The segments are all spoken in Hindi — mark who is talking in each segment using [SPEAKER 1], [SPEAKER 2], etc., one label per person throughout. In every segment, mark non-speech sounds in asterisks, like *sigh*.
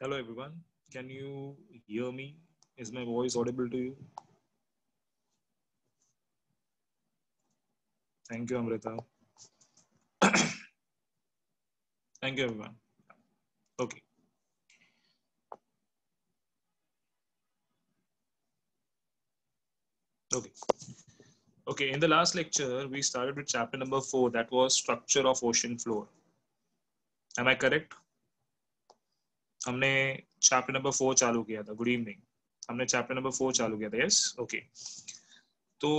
[SPEAKER 1] Hello, everyone. Can you hear me? Is my voice audible to you? Thank you, Amrita. *coughs* Thank you, everyone. Okay. Okay. Okay, in the last lecture, we started with chapter number four, that was structure of ocean floor. Am I correct? हमने चैप्टर नंबर फोर चालू किया था गुड इवनिंग हमने चैप्टर नंबर फोर चालू किया था यस ओके तो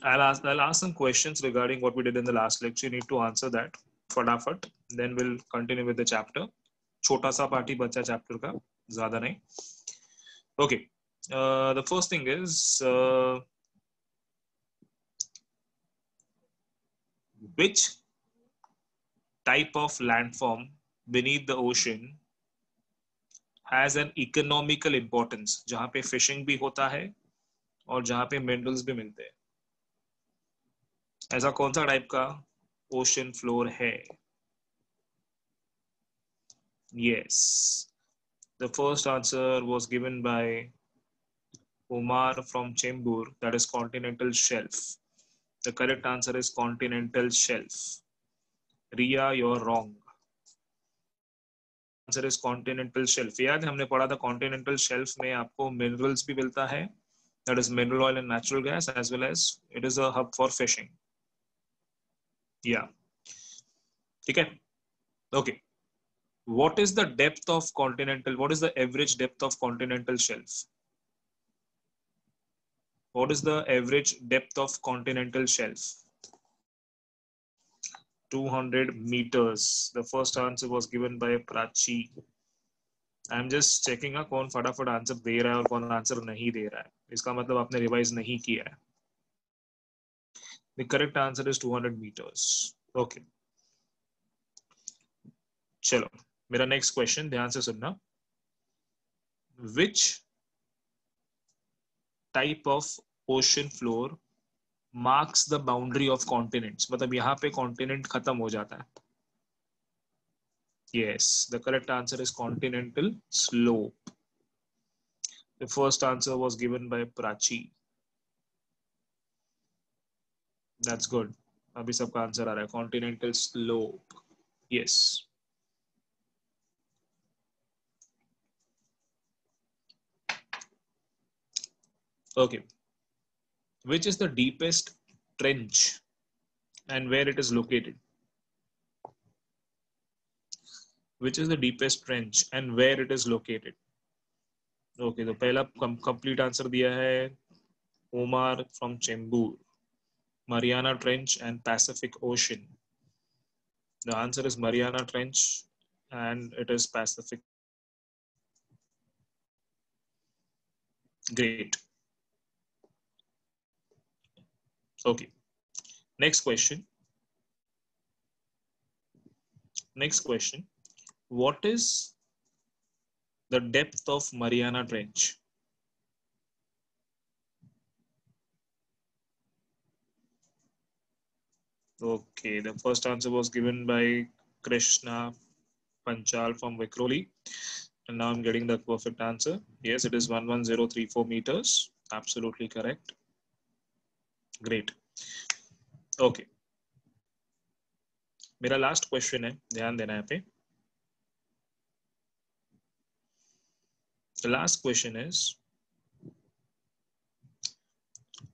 [SPEAKER 1] I'll ask, I'll ask some questions regarding what we did in the last lecture. You need to answer that फटाफट then we'll continue with the chapter. छोटा सा पार्टी बच्चा चैप्टर का ज़्यादा नहीं uh, the first thing is uh, which type of landform beneath the ocean has an economical importance जहाँ पे फिशिंग भी होता है और जहाँ पे मिनरल्स भी मिलते हैं ऐसा कौन सा टाइप का ओशन फ्लोर है yes the first answer was given by Umar from Chembur that is continental shelf the correct answer is continental shelf Ria you're wrong answer is continental shelf याद हमने पढ़ा था कॉन्टिनेंटल शेल्फ में आपको मिनरल्स भी मिलता है that is mineral oil and natural gas as well as it is अब फॉर फिशिंग या ठीक है? Okay what is the depth of continental what is the average depth of continental shelf What is the average depth of continental shelf 200 meters. The first answer was given by Prachi. I'm just checking a कौन फटाफट आंसर दे रहा है और कौन आंसर नहीं दे रहा है इसका मतलब आपने रिवाइज नहीं किया है The correct answer is 200 meters. Okay. चलो मेरा नेक्स्ट क्वेश्चन ध्यान से सुनना Which type of ocean floor marks the boundary of continents मतलब यहाँ पे कॉन्टिनेंट खत्म हो जाता है। Yes the correct answer is continental slope the first answer was given by Prachi that's good अभी सबका आंसर आ रहा है। Continental slope yes okay okay. which is the deepest trench and where it is located which is the deepest trench and where it is located okay तो पहला complete answer दिया है Omar from Chembur Mariana Trench and Pacific Ocean the answer is Mariana Trench and it is Pacific great Okay. Next question. Next question. What is the depth of Mariana Trench? Okay, the first answer was given by Krishna Panchal from Vikroli. And now I'm getting the perfect answer. Yes, it is 11034 meters. Absolutely correct. Great okay मेरा लास्ट क्वेश्चन है, ध्यान देना यहाँ पे। लास्ट क्वेश्चन इज़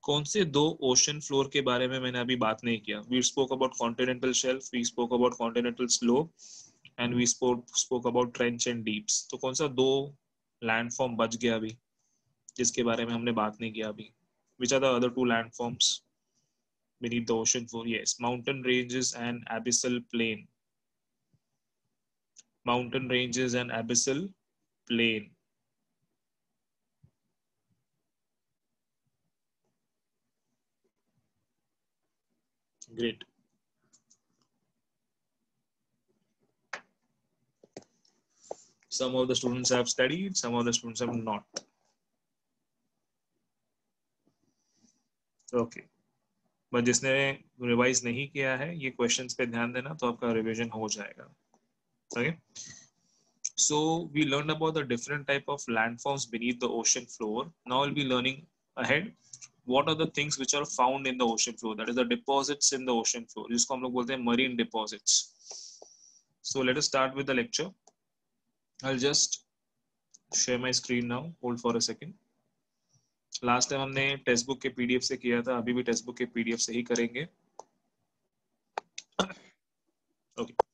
[SPEAKER 1] कौन से दो ओशन फ्लोर के बारे में मैंने अभी बात नहीं किया? We spoke about continental shelf we spoke about continental slope and we spoke spoke about trench and deeps तो कौन सा दो लैंडफॉर्म बच गया अभी, जिसके बारे में हमने बात नहीं किया अभी? Which are the other two landforms beneath the ocean floor? Yes, mountain ranges and abyssal plain. Mountain ranges and abyssal plain. Great. Some of the students have studied, some of the students have not. Okay but जिसने रिवाइज नहीं किया है ये क्वेश्चंस पे ध्यान देना तो आपका रिवीजन हो जाएगा okay So we learned about the different type of landforms beneath the ocean floor. Now we'll be learning ahead what are the things which are found in the ocean floor. That is the deposits in the ocean floor. जिसको हम लोग बोलते हैं marine deposits. So let us start with the lecture. I'll just share my screen now. Hold for a second. Last time हमने टेक्स्ट बुक के पीडीएफ से किया था अभी भी टेक्स्ट बुक के पीडीएफ से ही करेंगे okay okay.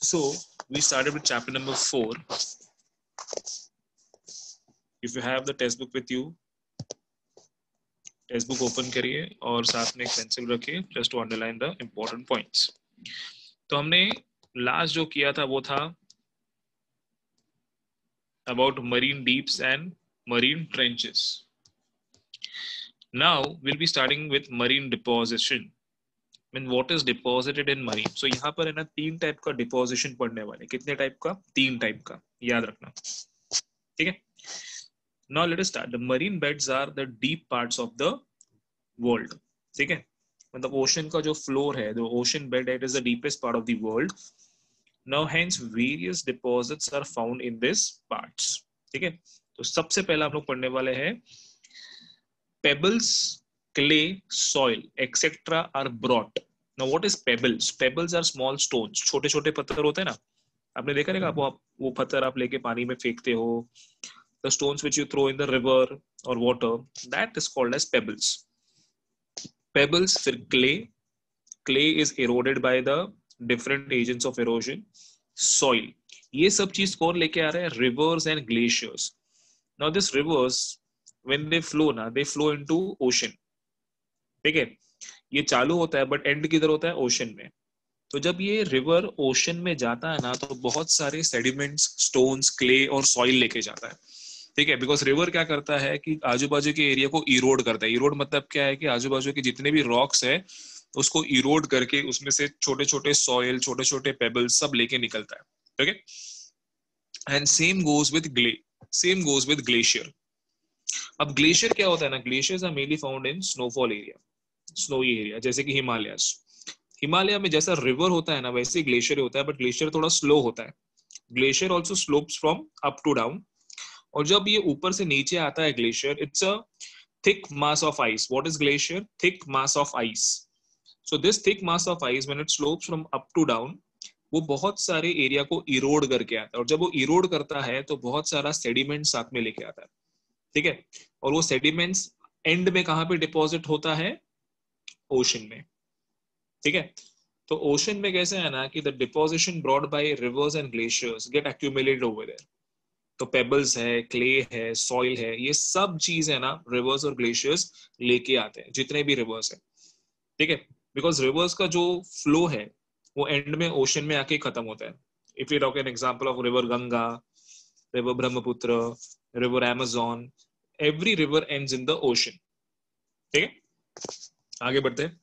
[SPEAKER 1] So we started with chapter number four. If you have the textbook with you, text open करिए और साथ में एक पेंसिल रखिए just to underline the important points तो हमने लास्ट जो किया था वो था about marine deeps and marine trenches now, we'll be starting with marine deposition. Mean what is deposited in marine so यहाँ पर है ना, तीन टाइप का डिपोजिशन पढ़ने वाले कितने टाइप का? तीन टाइप का। याद रखना। ठीक है? Now let start the marine beds are the deep parts of the world ठीक है? मतलब ओशन का जो फ्लोर है जो ocean bed it is the deepest part of the world now hence various deposits are found in this parts ठीक है तो सबसे पहला हम लोग पढ़ने वाले हैं pebbles clay, soil, etc. are brought. Now, what is pebbles? Pebbles are small stones. छोटे छोटे पत्थर होते हैं ना आपने देखा रहेगा आप वो पत्थर आप लेके पानी में फेंकते हो the stones which you throw in the river और water that is called as pebbles pebbles फिर clay clay is eroded by the different agents of erosion soil ये सब चीज़ कौन लेके आ रहे हैं rivers and glaciers now this rivers when they flow na they flow into ocean ठीक है ये चालू होता है बट एंड किधर होता है ओशन में तो जब ये रिवर ओशन में जाता है ना तो बहुत सारे सेडिमेंट्स स्टोन्स क्ले और सॉइल लेके जाता है ठीक है बिकॉज़ रिवर क्या करता है कि आजू बाजू के एरिया को इरोड करता है। इरोड मतलब क्या है कि आजू बाजू के जितने भी रॉक्स है, उसको इरोड करके उसमें से छोटे छोटे सॉइल छोटे छोटे पेबल सब लेके निकलता है। ठीक है? एंड सेम गोज विद ग्ले सेम गोज विद ग्लेशियर अब ग्लेशियर क्या होता है ना? Glaciers are mainly found in snowfall area snowy area जैसे कि हिमालय हिमालय में जैसा रिवर होता है ना, वैसे ग्लेशियर होता है बट ग्लेशियर थोड़ा स्लो होता है। Glacier also slopes from up to down और जब ये ऊपर से नीचे आता है glacier it's a thick mass of ice what is glacier thick mass of ice so this thick mass of ice when it slopes from up to down वो बहुत सारे एरिया को इरोड करके आता है। और जब वो इरोड करता है तो बहुत सारा सेडिमेंट साथ में लेके आता है। ठीक है? और वो सेडिमेंट्स एंड में कहाँ पे डिपॉजिट होता है? ओशन में। ठीक है? तो ओशन में कैसे है ना कि the deposition brought by rivers and glaciers get accumulated over there तो पेबल्स है क्ले है सॉइल है, ये सब चीज़ है ना रिवर्स और ग्लेशियर्स लेके आते हैं, जितने भी रिवर्स है। ठीक है? बिकॉज़ रिवर्स का जो फ्लो है, वो एंड में ओशन में आके खत्म होता है। If you talk an example of river Ganga river Brahmaputra river Amazon every river end in the ocean ठीक है? आगे बढ़ते हैं।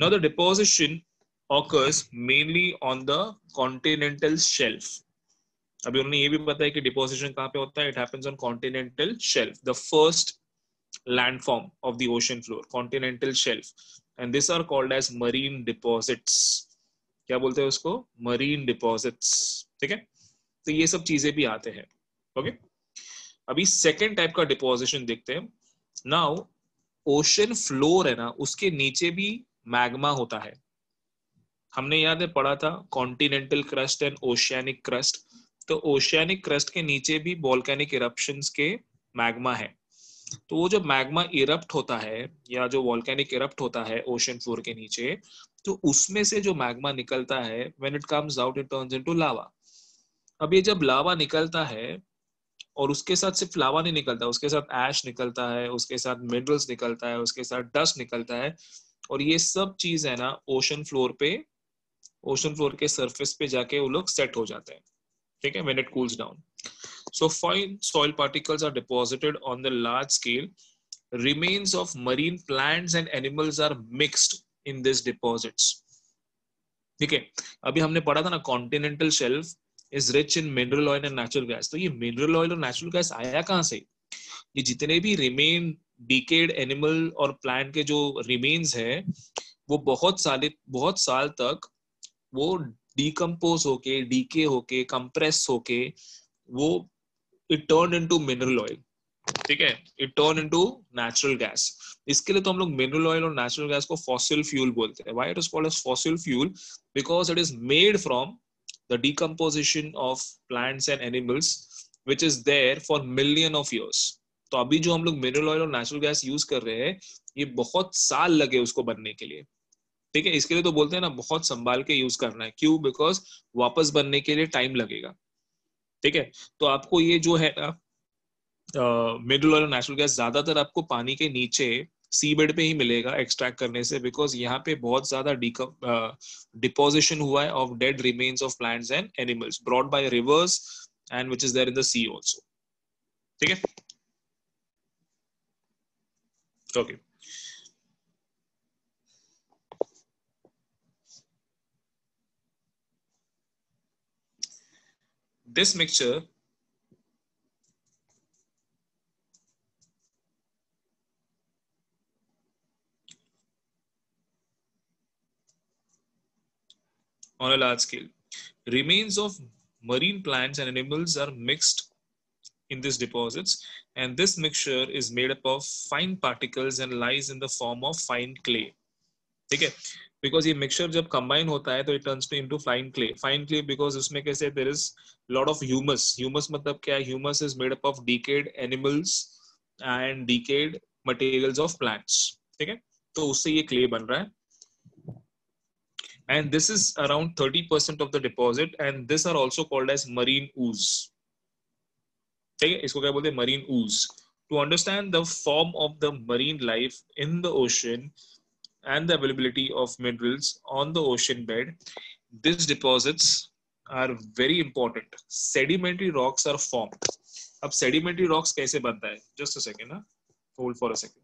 [SPEAKER 1] Now the deposition occurs mainly on the continental shelf अभी उन्होंने ये भी पता है कि डिपोजिशन कहाँ पे होता है? It happens on continental shelf the first landform of the ocean floor, continental shelf. And these are called as marine deposits. क्या बोलते हैं उसको? Marine deposits. ठीक है? तो ये सब चीज़ें भी आते हैं। Okay okay? अभी सेकेंड टाइप का डिपोजिशन देखते हैं। नाउ ओशन फ्लोर है ना, उसके नीचे भी मैग्मा होता है। हमने याद है, पढ़ा था continental crust and oceanic crust तो ओशियानिक क्रस्ट के नीचे भी वॉल्केनिक इरप्शन के मैग्मा है। तो वो जो मैग्मा इरप्ट होता है, या जो वॉल्केनिक इरप्ट होता है ओशन फ्लोर के नीचे तो उसमें से जो मैग्मा निकलता है when it comes out it turns into lava अब ये जब लावा निकलता है, और उसके साथ सिर्फ़ लावा नहीं निकलता, उसके साथ एश निकलता है, उसके साथ मिनरल्स निकलता है, उसके साथ डस्ट निकलता है, और ये सब चीज़ है ना ओशन फ्लोर पे ओशन फ्लोर के सरफेस पे जाके वो लोग सेट हो जाते हैं। ठीक है when it cools down so, fine soil particles are deposited on the large scale. Remains of marine plants and animals are mixed in these deposits. ठीक है, अभी हमने पढ़ा था ना continental shelf is rich in mineral oil and natural gas तो ये मिनरल ऑयल और नेचुरल गैस आया कहाँ से? ये जितने भी रिमेन डिकेड एनिमल और प्लांट के जो रिमेन्स है, वो बहुत साल बहुत साल तक वो डिकम्पोज होके डीके होके कंप्रेस होके, वो it turn into mineral oil ठीक है? It turn into natural gas इसके लिए तो हम लोग मिनरल ऑयल और नेचुरल गैस को फॉसिल फ्यूल बोलते हैं। Why it is called as fossil fuel because it is made from the decomposition of plants and animals which is there for million of years तो अभी जो हम लोग मिनरल ऑयल और नेचुरल गैस यूज़ कर रहे हैं, ये बहुत साल लगे उसको बनने के लिए। ठीक है, इसके लिए तो बोलते हैं ना, बहुत संभाल के यूज़ करना है। क्यों? बिकॉज़ वापस बनने के लिए टाइम लगेगा। ठीक है? तो आपको ये जो है ना मिडल ऑयल नेचुरल गैस ज़्यादातर आपको पानी के नीचे सी बेड पे ही मिलेगा एक्सट्रैक्ट करने से बिकॉज़ यहाँ पे बहुत ज़्यादा डिपोजिशन हुआ है of dead remains of plants and animals brought by rivers and which is there in the sea also ठीक है? Okay this mixture on a large scale. Remains of marine plants and animals are mixed in these deposits and this mixture is made up of fine particles and lies in the form of fine clay. Okay. Because ये मिक्सचर जब कंबाइन होता है तो it turns to into fine clay fine clay because उसमें कैसे there is lot of humus humus मतलब क्या है? Humus is made up of decayed animals and decayed materials of plants ठीक है? तो उससे ये क्ले बन रहा है। And this is around 30% of the deposit and this are also called as marine ooze. ठीक है? इसको क्या बोलते हैं? Marine ooze. To understand the form of the marine life in the ocean and the availability of minerals on the ocean bed, these deposits are very important. Sedimentary rocks are formed. अब sedimentary rocks कैसे बनता है? Just a second, huh? hold for a second.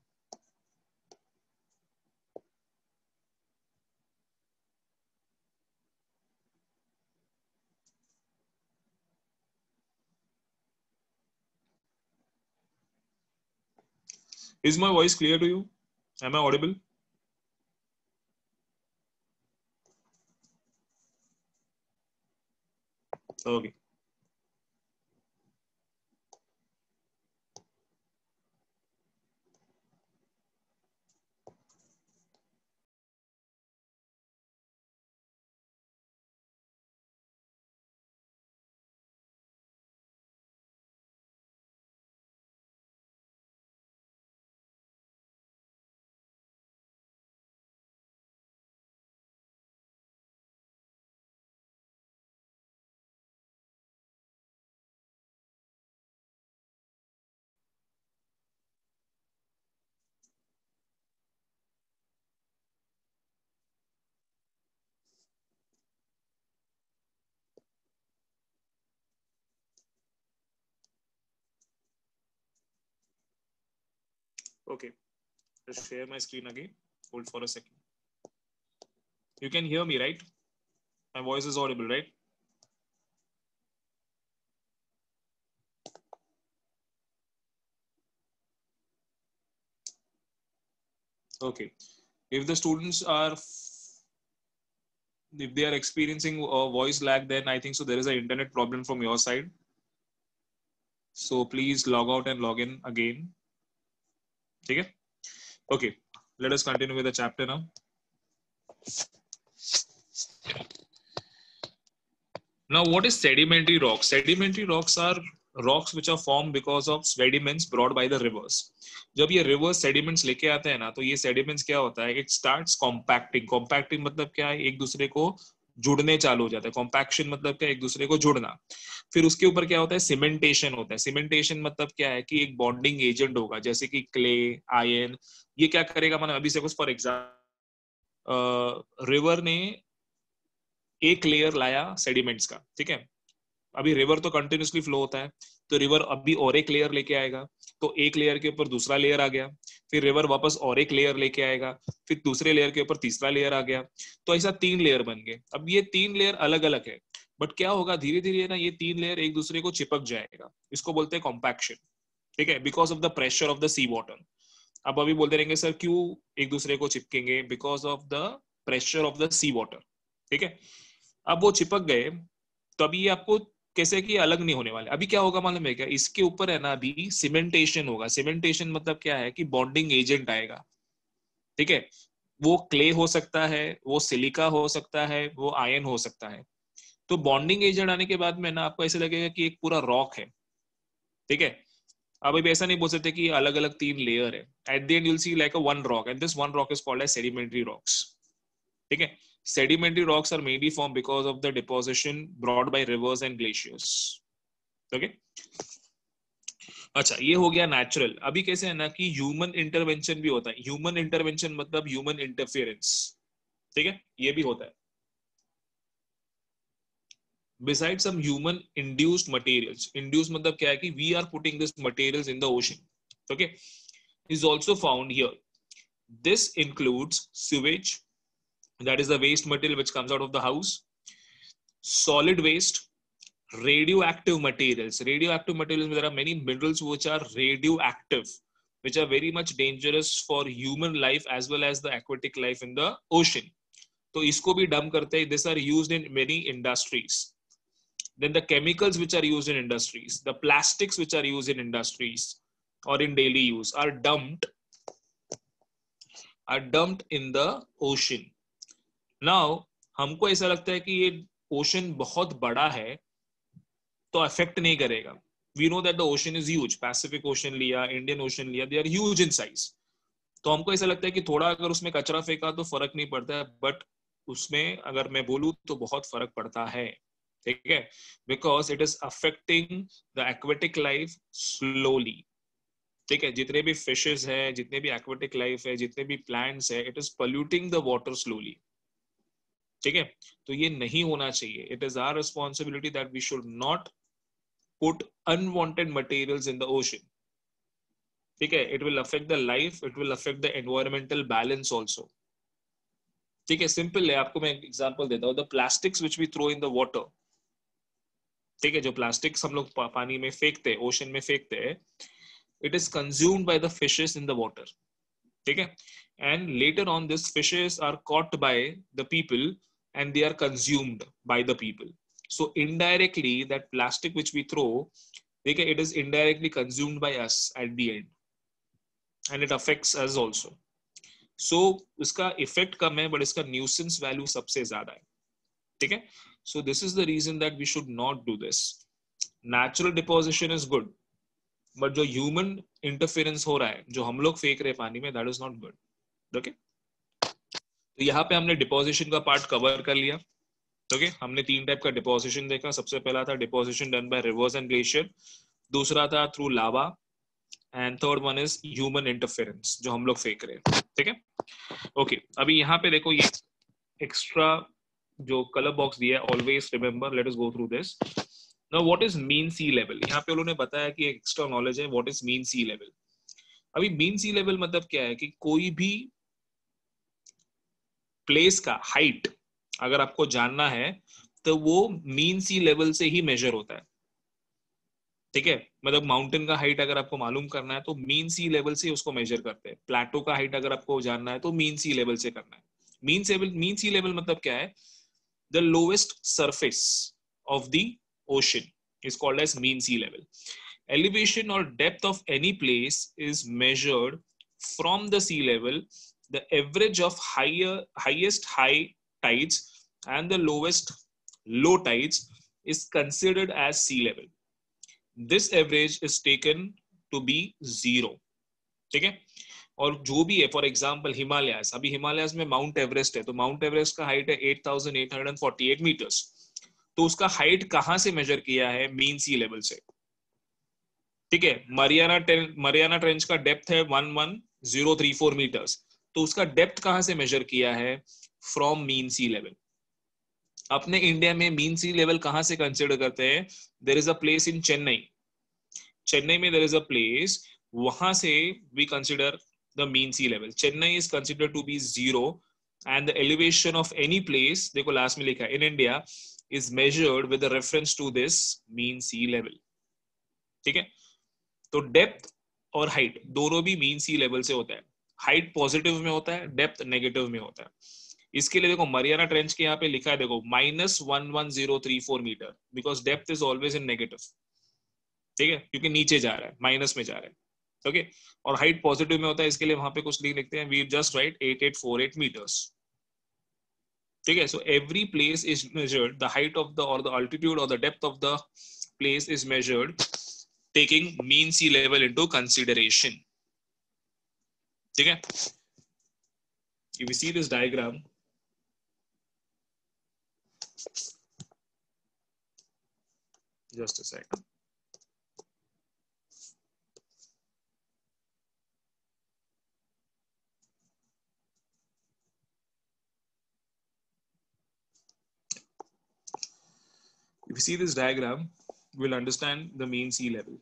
[SPEAKER 1] Is my voice clear to you? Am I audible? Todo bien. Okay, let's share my screen again. Hold for a second. You can hear me, right? My voice is audible, right? Okay. If the students are, if they are experiencing a voice lag, then I think so there is an internet problem from your side. So please log out and log in again. ठीक है? Okay let us continue with the chapter now now what is sedimentary rock sedimentary rocks are rocks which are form because of sediments brought by the rivers जब ये रिवर्स सेडिमेंट्स लेके आते हैं ना तो ये सेडिमेंट्स क्या होता है? इट स्टार्ट कॉम्पैक्टिंग कॉम्पैक्टिंग मतलब क्या है? एक दूसरे को जुड़ने चालू हो जाता है। कॉम्पैक्शन मतलब क्या एक दूसरे को जुड़ना। फिर उसके ऊपर क्या होता है? सीमेंटेशन होता है। सीमेंटेशन मतलब क्या है कि एक बॉन्डिंग एजेंट होगा, जैसे कि क्ले आयन ये क्या करेगा? मैंने अभी से कुछ फॉर एग्ज़ाम्पल रिवर ने एक लेयर लाया सेडिमेंट्स का, ठीक है? अभी रिवर तो कंटिन्यूसली फ्लो होता है तो रिवर अभी और एक लेयर लेके आएगा। तो एक लेयर के ऊपर दूसरा लेयर आ गया, फिर रिवर वापस और एक लेयर लेके आएगा, फिर दूसरे लेयर के ऊपर तीसरा लेयर आ गया। तो ऐसा तीन लेयर बन गए। अब ये तीन लेयर अलग अलग है बट क्या होगा? धीरे धीरे ना ये तीन लेयर एक दूसरे को चिपक जाएगा। इसको बोलते हैं कॉम्पैक्शन ठीक है? Because of the pressure of the sea water अब अभी बोलते रहेंगे, सर, क्यों एक दूसरे को चिपकेंगे? Because of the pressure of the sea water ठीक है? अब वो चिपक गए तो अभी आपको कैसे कि अलग नहीं होने वाले। अभी क्या होगा मालूम है क्या? इसके ऊपर है ना अभी सीमेंटेशन होगा। सीमेंटेशन मतलब क्या है कि बॉन्डिंग एजेंट आएगा। ठीक है? वो क्ले हो सकता है, वो सिलिका हो सकता है, वो आयन हो सकता है। तो बॉन्डिंग एजेंट आने के बाद में ना आपको ऐसे लगेगा कि एक पूरा रॉक है। ठीक है? अब अभी ऐसा नहीं बोल सकते कि अलग अलग तीन लेयर है। At the end you'll see like a one rock and this one rock is called as sedimentary rocks ठीक है? sedimentary rocks are mainly formed because of the deposition brought by rivers and glaciers. Okay? अच्छा ये हो गया नेचुरल अभी कैसे है ना कि ह्यूमन इंटरवेंशन भी होता है। ह्यूमन इंटरवेंशन मतलब ह्यूमन इंटरफेरेंस ठीक है? ये भी होता है। Beside some human induced materials induce मतलब क्या है कि we are putting this materials in the ocean okay is also found here this includes sewage that is the waste material which comes out of the house solid waste radioactive materials radioactive materials there are many minerals which are radioactive which are very much dangerous for human life as well as the aquatic life in the ocean तो इसको भी डम करते हैं this are used in many industries then the chemicals which are used in industries the plastics which are used in industries or in daily use are dumped are dumped in the ocean now, हमको ऐसा लगता है कि ये ओशन बहुत बड़ा है तो अफेक्ट नहीं करेगा। We know that the ocean is huge Pacific Ocean लिया इंडियन ओशन लिया they are huge in size तो हमको ऐसा लगता है कि थोड़ा अगर उसमें कचरा फेंका तो फ़र्क नहीं पड़ता है बट उसमें अगर मैं बोलूँ तो बहुत फ़र्क पड़ता है। ठीक है? Because it is affecting the aquatic life slowly ठीक है? जितने भी फिशेस है, जितने भी एक्वेटिक लाइफ है, जितने भी प्लांट्स है it is polluting the water slowly ठीक है? तो ये नहीं होना चाहिए। It is our responsibility that we should not put unwanted materials in the ocean ठीक है? It will affect the life it will affect the environmental balance also ठीक है? सिंपल है। आपको मैं एग्ज़ाम्पल देता हूँ। The plastics which we throw in the water ठीक है? जो प्लास्टिक्स हम लोग पानी में फेंकते हैं ओशन में फेंकते हैं it is consumed by the fishes in the water ठीक है? And later on this fishes are caught by the people and they are consumed by the people so indirectly that plastic which we throw it is indirectly consumed by us at the end and it affects us also so इसका इफ़ेक्ट कम है बट इसका न्यूसेंस वैल्यू सबसे ज़्यादा है ठीक है So this is the reason that we should not do this. Natural deposition is good, but जो human interference हो रहा है जो हम लोग फेंक रहे पानी में that is not good. Okay? तो यहाँ पे हमने डिपोजिशन का पार्ट कवर कर लिया। Okay okay? हमने तीन टाइप का डिपोजिशन देखा। सबसे पहला था deposition done by rivers and glacier दूसरा था through lava and third one is human interference जो हम लोग फेंक रहे हैं। ठीक है? ओके अभी यहाँ पे देखो ये एक्स्ट्रा जो कलर बॉक्स दिया है always remember let is go through this now what is mean sea level यहाँ पे उन्होंने बताया कि एक्स्ट्रा नॉलेज है what is mean sea level अभी मीन सी लेवल मतलब क्या है कि कोई भी प्लेस का हाइट अगर आपको जानना है तो वो मीन सी लेवल से ही मेजर होता है। ठीक है? मतलब माउंटेन का हाइट अगर आपको मालूम करना है तो मीन सी लेवल से उसको मेजर करते हैं। प्लेटो का हाइट अगर आपको जानना है तो मीन सी लेवल से करना है। Mean level mean sea level मतलब क्या है? The lowest surface of the ocean is called as mean sea level. Elevation or depth of any place is measured from the sea level, the average of higher, highest high tides and the lowest low tides is considered as sea level. This average is taken to be zero. Okay. और जो भी है फॉर एग्ज़ाम्पल हिमालयास अभी हिमालयास में माउंट एवरेस्ट है तो माउंट एवरेस्ट का हाइट है 8848 मीटर्स तो उसका हाइट कहाँ से मेजर किया है मीन सी लेवल से ठीक है मरियाना मरियाना ट्रेंच का डेप्थ है one one zero three four metres तो उसका डेप्थ कहाँ से मेजर किया है? फ्रॉम मीन सी लेवल अपने इंडिया में मीन सी लेवल कहाँ से कंसिडर करते हैं? There is a place in Chennai Chennai में देर इज़ अ प्लेस वहाँ से we consider the mean sea level Chennai is consider to be zero and the elevation of any place देखो लास्ट में लिखा है in India is measured with reference to this mean sea level ठीक है? तो डेप्थ और हाइट दोनों भी मीन सी लेवल से होता है। हाइट पॉजिटिव में होता है डेप्थ नेगेटिव में होता है। इसके लिए देखो, मरियाना ट्रेंच के यहाँ पे लिखा है, देखो minus one one zero three four metre because depth is always in negative ठीक है? क्योंकि नीचे जा रहा है माइनस में जा रहा है। Okay okay? और हाइट पॉजिटिव में होता है, इसके लिए वहाँ पे कुछ लिख लिखते हैं we just write eight eight four eight metres ठीक है? So every place is measured the height of the और द अल्टीट्यूड और the depth of the place is measured taking mean sea level into consideration ठीक है if you see this diagram just a second if you see this diagram we'll understand the mean sea level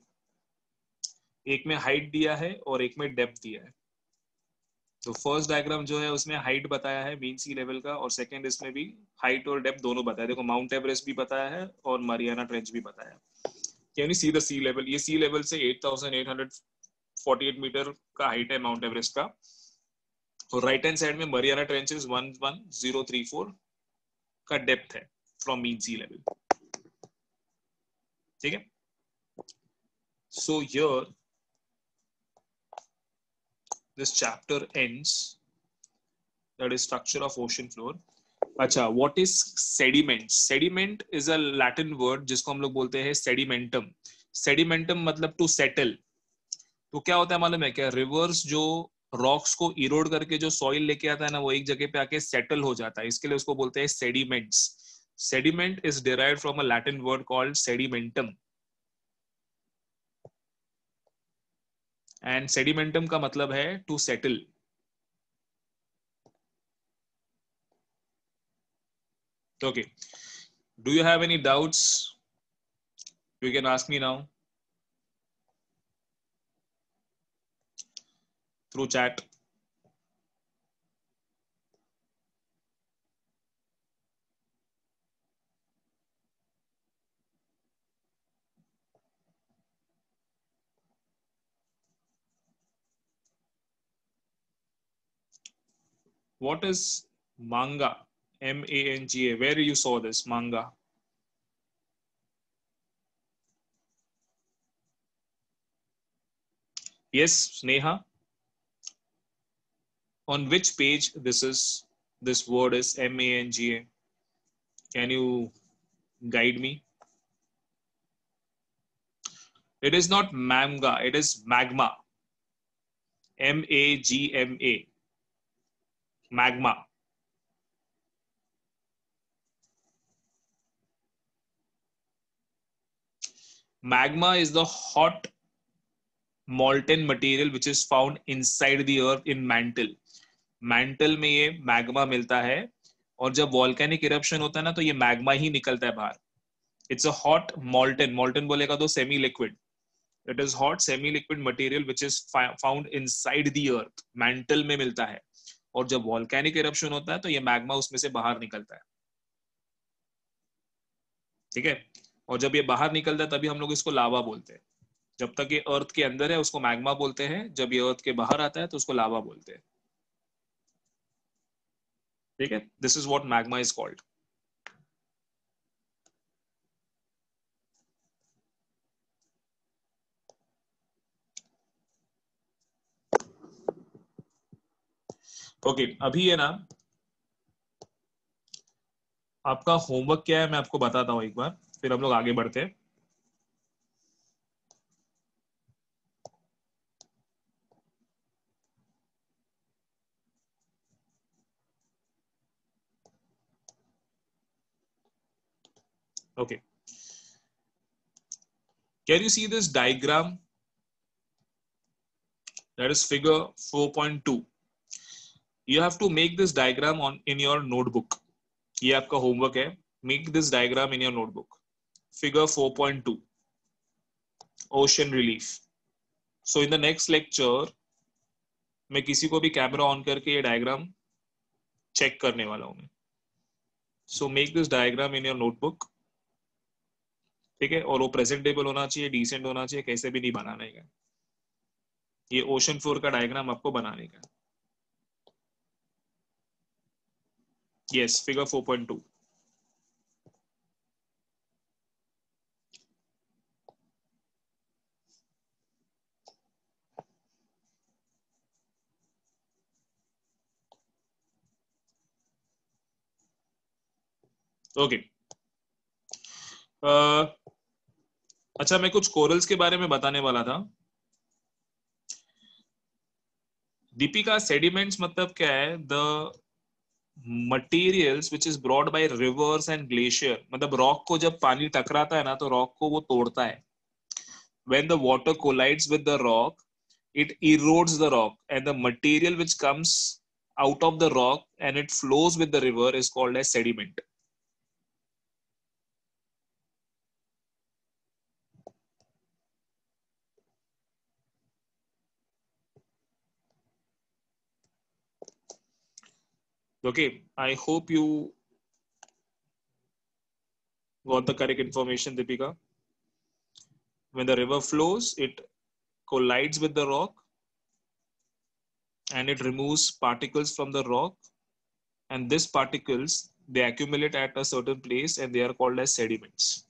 [SPEAKER 1] एक में हाइट दिया है और एक में डेप्थ दिया है तो फ़र्स्ट डायग्राम जो है, उसमें हाइट बताया है मीन सी लेवल का, और सेकंड इसमें भी हाइट और डेप्थ दोनों बताया देखो माउंट एवरेस्ट भी बताया है, और मरियाना ट्रेंच भी बताया यानी सी द सी लेवल ये सी लेवल से 8848 मीटर का हाइट है माउंट एवरेस्ट का। और राइट हैंड साइड में मरियाना ट्रेंच इज़ 11034 का डेप्थ है फ्रॉम मीन सी लेवल ठीक है? So here this chapter ends, that is structure of ocean floor. अच्छा what is sediment? Sediment is a latin word जिसको हम लोग बोलते हैं sedimentum. Sedimentum मतलब to settle. तो क्या होता है मालूम है क्या? रिवर्स जो रॉक्स को इरोड करके जो सॉइल लेके आता है ना, वो एक जगह पे आके सेटल हो जाता है। इसके लिए उसको बोलते हैं sediments sediment is derive from a Latin word called sedimentum and sedimentum का मतलब है to settle okay do you have any doubts you can ask me now through chat what is manga? M a n g a. Where you saw this manga? Yes sneha. On which page this is? This word is m a n g a. Can you guide me? It is not manga. It is magma. M a g m a magma. Magma is the hot molten material which is found inside the earth in mantle. mantle में ये magma मिलता है और जब volcanic eruption होता है ना तो ये magma ही निकलता है बाहर it's a hot molten molten बोलेगा तो semi liquid it is hot semi liquid material which is found inside the earth mantle में मिलता है और जब वॉल्केनिक इरप्शन होता है तो ये मैग्मा उसमें से बाहर निकलता है। ठीक है? और जब ये बाहर निकलता है, तभी हम लोग इसको लावा बोलते हैं। जब तक ये अर्थ के अंदर है, उसको मैग्मा बोलते हैं। जब ये अर्थ के बाहर आता है तो उसको लावा बोलते हैं। ठीक है? This is what magma is called okay okay, अभी है ना आपका होमवर्क क्या है मैं आपको बताता हूँ एक बार फिर हम लोग आगे बढ़ते हैं। Okay. Can you see this diagram? That is figure 4.2 you have to make this diagram on, in your notebook. ये आपका होमवर्क है. Make this diagram in your notebook. Figure 4.2 ocean relief. So in the next lecture, मैं किसी को भी कैमरा ऑन करके ये डायग्राम चेक करने वाला हूँ मैं. So make this diagram in your notebook ठीक है? और वो प्रेजेंटेबल होना चाहिए डिसेंट होना चाहिए, कैसे भी नहीं बनाने का. ये ओशन फ्लोर का डायग्राम आपको बनाने का yes figure 4.2 okay okay. uh, अच्छा मैं कुछ कोरल्स के बारे में बताने वाला था। दीपिका सेडिमेंट्स मतलब क्या है? The materials which is brought by rivers and glacier मतलब रॉक को जब पानी टकराता है ना तो रॉक को वो तोड़ता है। When the water collides with the rock it erode the rock and the material which comes out of the rock and it flows with the river is called as sediment Okay, I hope you got the correct information, Deepika. When the river flows, it collides with the rock and it removes particles from the rock. And these particles, they accumulate at a certain place and they are called as sediments.